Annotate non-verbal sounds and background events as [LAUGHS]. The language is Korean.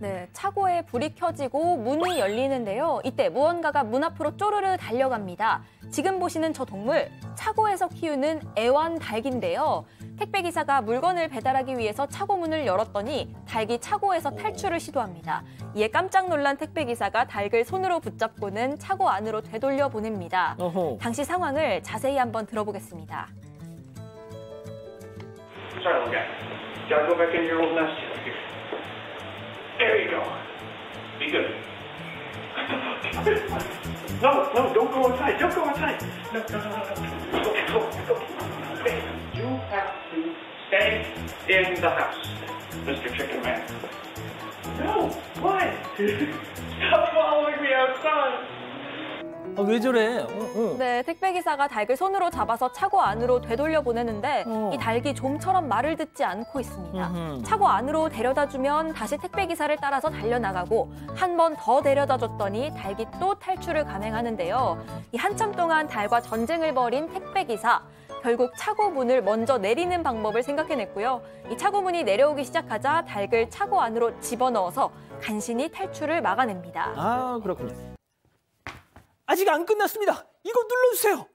네, 차고에 불이 켜지고 문이 열리는데요. 이때 무언가가 문 앞으로 쪼르르 달려갑니다. 지금 보시는 저 동물, 차고에서 키우는 애완 닭인데요. 택배 기사가 물건을 배달하기 위해서 차고 문을 열었더니 닭이 차고에서 탈출을 시도합니다. 이에 깜짝 놀란 택배 기사가 닭을 손으로 붙잡고는 차고 안으로 되돌려 보냅니다. 어허. 당시 상황을 자세히 한번 들어보겠습니다. Sorry, Good. no, no, don't go inside. Don't go inside. No, no, no, no, no. Go, go, go. You have to stay in the house, Mr. Chicken Man. No, what? [LAUGHS] Stop following me outside. 아, 왜 저래? 어, 어. 네, 택배 기사가 닭을 손으로 잡아서 차고 안으로 되돌려 보내는데 어. 이 닭이 좀처럼 말을 듣지 않고 있습니다. 음흠. 차고 안으로 데려다 주면 다시 택배 기사를 따라서 달려나가고 한 번 더 데려다 줬더니 닭이 또 탈출을 감행하는데요. 이 한참 동안 닭과 전쟁을 벌인 택배 기사. 결국 차고 문을 먼저 내리는 방법을 생각해냈고요. 이 차고 문이 내려오기 시작하자 닭을 차고 안으로 집어넣어서 간신히 탈출을 막아냅니다. 아, 그렇군요. 아직 안 끝났습니다. 이거 눌러주세요.